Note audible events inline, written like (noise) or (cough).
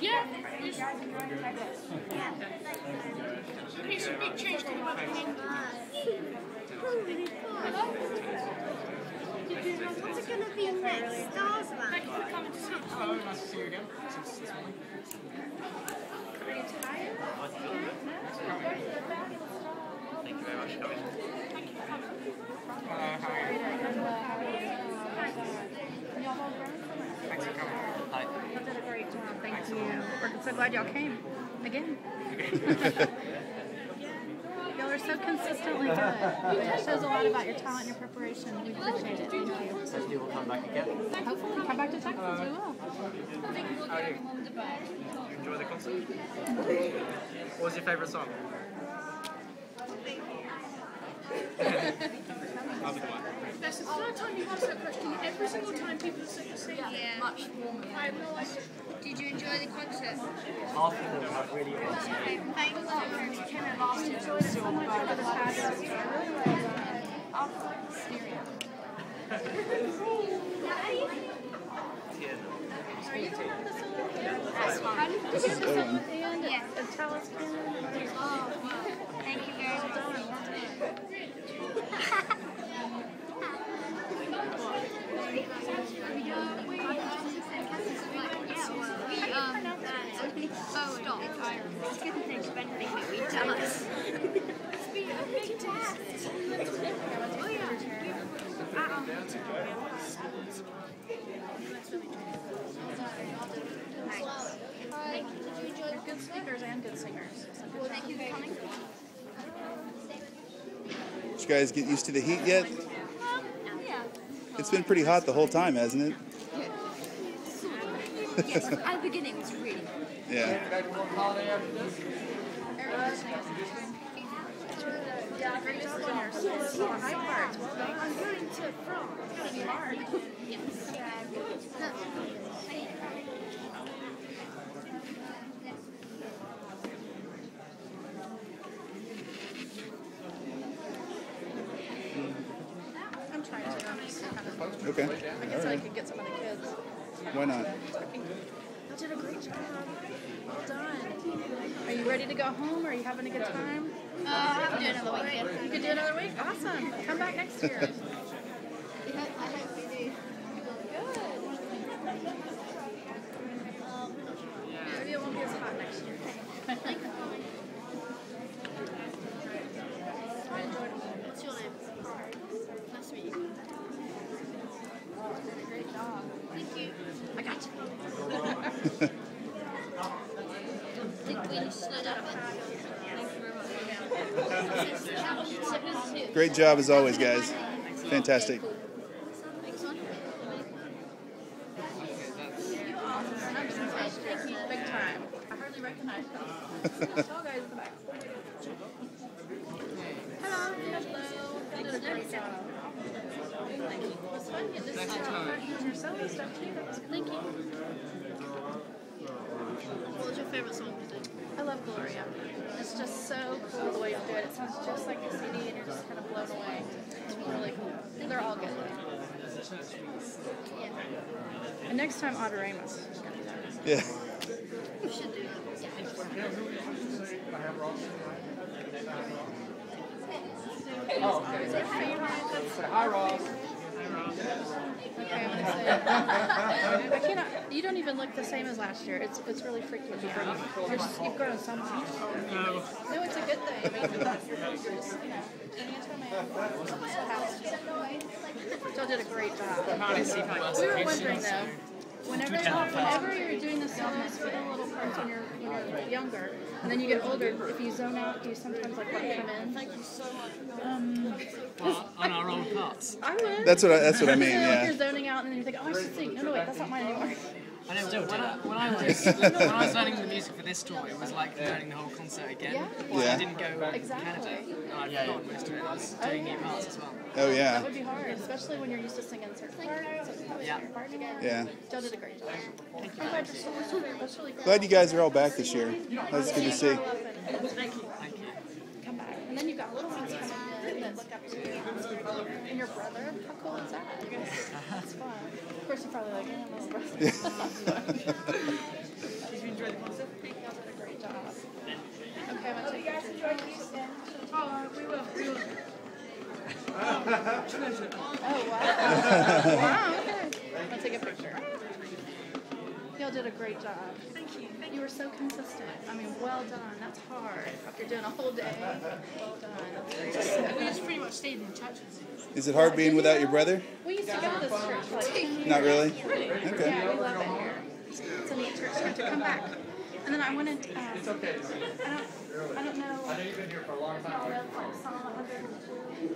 Yeah. To What's it gonna be next? Thank you to to? Thank you very much for coming. Hello, how are you? Thanks for coming. Hi. You did a great job. Thank. We're so glad y'all came again. (laughs) Y'all are so consistently good. It shows a lot about your talent and your preparation. We appreciate it. Thank you. Hopefully we'll come back again. Hopefully, come back to Texas. We will. How are you? You enjoy the concert? What was your favourite song? I'll be the one. That's the third time you've asked that question. Every single time people say. Yeah. Much warmer. I have no idea. Did you enjoy the concert? Half of them have really good. Thank you. You came in last year. Enjoyed it so much. It was fabulous. Are you the one with the solo band? How did you get the solo band? Yes. And tell us again. Oh, thank you very much. We, um, oh, stop. It's going to take anything that we tell us. Oh, yeah. Thank you. Did you enjoy the Good speakers and good singers. Well, thank you for coming. Did you guys get used to the heat yet? Yeah. It's been pretty hot the whole time, hasn't it? Yes, at the beginning it was really Yeah. Yeah, great job on your part. I'm going to France. It's going to be hard. Yes. I'm trying to. I'm just kind of. Okay. I guess All I could get some of the kids. Why not? You did a great job. Well done. Are you ready to go home? Are you having a good time? Uh, I have to do another week. You could do another week? Awesome. Come back next year. I hope, I hope we do. Good. Maybe it won't be as hot next year. What's your name? Nice to meet you. Great job. Thank you. I got you. (laughs) I think we need to slow down a bit. Thank you very much. Great job as always, guys. Fantastic. Next one. You awesome. And I'm just thank you big time. I hardly recognize you. Tall guys in the back. Hello. Hello. You did a great job. Thank you. It was fun getting to see how hard you your solo stuff too. That was cool. Thank you. What was your favourite song to sing? I love Gloria. It's just so cool the way you do it. It sounds just like the CD and you're just kind of blown away. It's really cool. They're all good. Yeah. And next time, Adoramus. Yeah. We should do that. Hi, Ross. Okay, I'm gonna say. I cannot. (laughs) You don't even look the same as last year. It's it's really freaky. You've grown. You're, just- you've grown so much. No. No, it's a good thing. I mean, you're just, you know, turning into a man. That's what happens. Still did a great job. Can't see my We were wondering though, whenever whenever you're doing the solos for the little parts when you're when you're younger, and then you get older, if you zone out, do you sometimes like want to come in? Thank you so much. Um, on our old parts. I would. That's what I, that's what I mean. You know, like Yeah. you're zoning out, and then you think, oh, I should sing. No, no, wait, that's not mine anymore. I know, when, I, when, I was, when I was learning the music for this tour, it was like learning the whole concert again. Yeah. Well, Yeah. I didn't go Exactly. Canada. No, I'd forgotten most of it. I was doing new parts as well. Oh yeah. That would be hard, especially when you're used to singing certain parts. So Yeah. your part again. Yeah. Jill a great job. I'm glad you're so much That's really. Glad you guys are all back this year. That's good to see. Thank you. Come back. And then you've got little ones coming in that look up to you. And your brother? How cool is that? (laughs) That's fun. Of course, you're probably like, yeah, my brother. Did you enjoy the concert? Y'all did a great job. Okay, I'm gonna take pictures. Oh, uh, we will. We will. (laughs) Oh, wow. Oh, wow, (laughs) okay. I'm gonna take a picture. Y'all did a great job. Thank you. Thank You were so consistent. I mean, well done. That's hard. After doing a whole day, (laughs) well done. That's We just pretty much stayed in touch. Is it hard being without your brother? We used to go to this church like Not really. Okay. Yeah, we love it here. It's a neat church. I have to come back. And then I went into, um, I don't, I don't know. I know you've been here for a long time. Psalm 102.